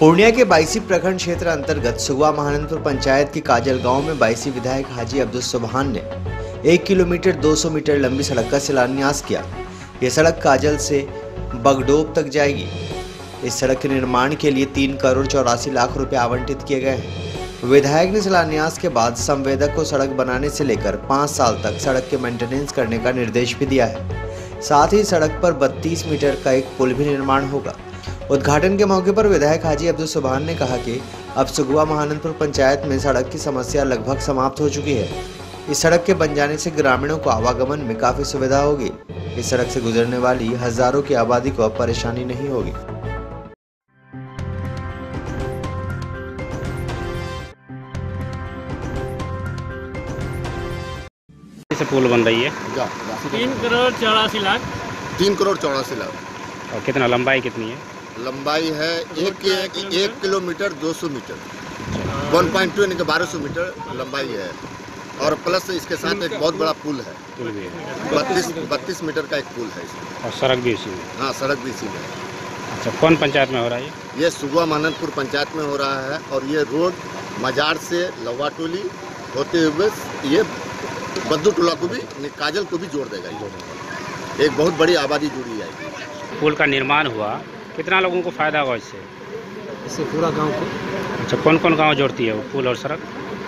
पूर्णिया के बाईसी प्रखंड क्षेत्र अंतर्गत सुगवा महानंदपुर पंचायत के काजल गाँव में बाईसी विधायक हाजी अब्दुल सुबहान ने एक किलोमीटर 200 मीटर लंबी सड़क का शिलान्यास किया। यह सड़क काजल से बगडोब तक जाएगी। इस सड़क के निर्माण के लिए तीन करोड़ चौरासी लाख रुपए आवंटित किए गए हैं। विधायक ने शिलान्यास के बाद संवेदक को सड़क बनाने से लेकर पाँच साल तक सड़क के मेंटेनेंस करने का निर्देश भी दिया है। साथ ही सड़क पर 32 मीटर का एक पुल भी निर्माण होगा। उद्घाटन के मौके पर विधायक हाजी अब्दुल सुबहान ने कहा कि अब सुगवा महानंदपुर पंचायत में सड़क की समस्या लगभग समाप्त हो चुकी है। इस सड़क के बन जाने से ग्रामीणों को आवागमन में काफ़ी सुविधा होगी। इस सड़क से गुजरने वाली हज़ारों की आबादी को अब परेशानी नहीं होगी। से पुल बन रही है। जा। तीन करोड़ चौरासी लाख। तीन करोड़ चौरासी लाख। और कितना लंबाई कितनी है? लंबाई है एक एक, एक किलोमीटर 200 मीटर। 1.2 यानी कि बारह सौ मीटर लंबाई है। और प्लस इसके साथ एक बहुत बड़ा पुल है। पुल भी है। बत्तीस बत्तीस मीटर। का एक पुल है इसमें। और सड़क भी इसी में? हाँ सड़क भी इसी में। अच्छा कौन पंचायत में हो रहा है ये? ये सुगवा मानंदपुर पंचायत में हो रहा है और ये रोड मजार से लवा टोली होते हुए ये बद्दू टोला को भी काजल को भी जोड़ देगा ये। एक बहुत बड़ी आबादी जुड़ी जाएगी पुल का निर्माण हुआ कितना लोगों को फ़ायदा होगा इससे? इससे पूरा गाँव को। अच्छा कौन कौन गाँव जोड़ती है वो? पुल और सड़क?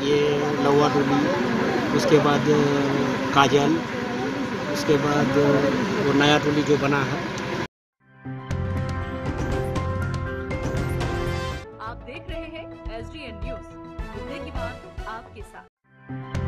ये लवा डोली उसके बाद काजल उसके बाद वो नया टोली जो बना है। आप देख रहे हैं एस डी एन न्यूज़। मुद्दे की बात आपके साथ।